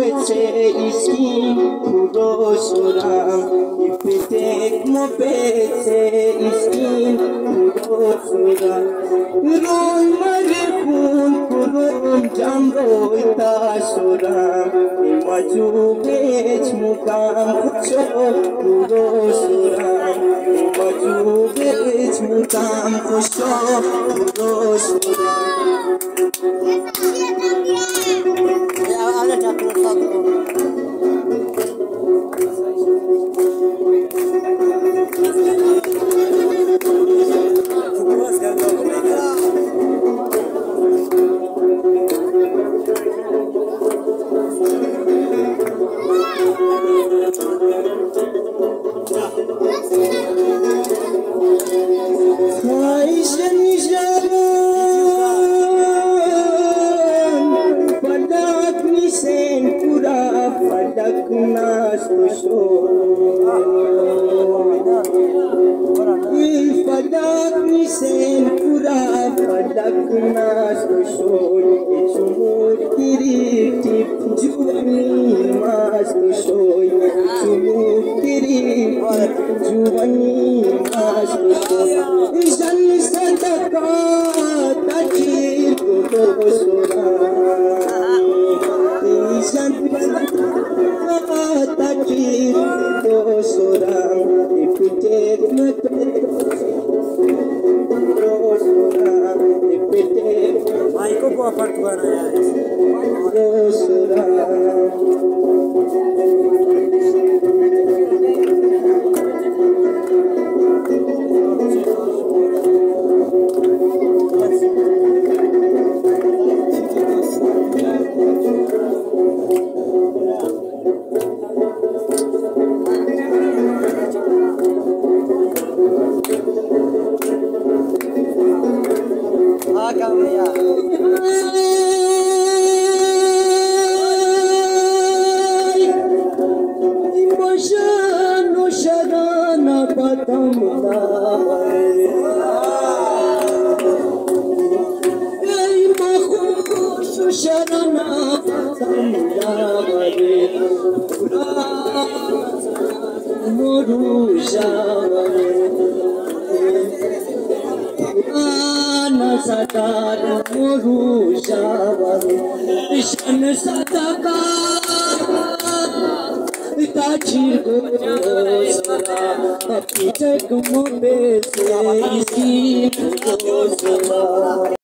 pece iskin kurosuram ipetek mo pece iskin kurosuram Ron marikun kurum jamroy tasuram Imajubech mukam kucho kurosuram Imajubech mukam kucho kurosuram falak nas kusho Falak nisen pura falak nas kusho Chumut kiriti juwani mas kusho Chumut kiriti juwani mas kusho Jan sadaka tajir kusura Jan park बनाया है sadar murusha Shan sadaka Gosara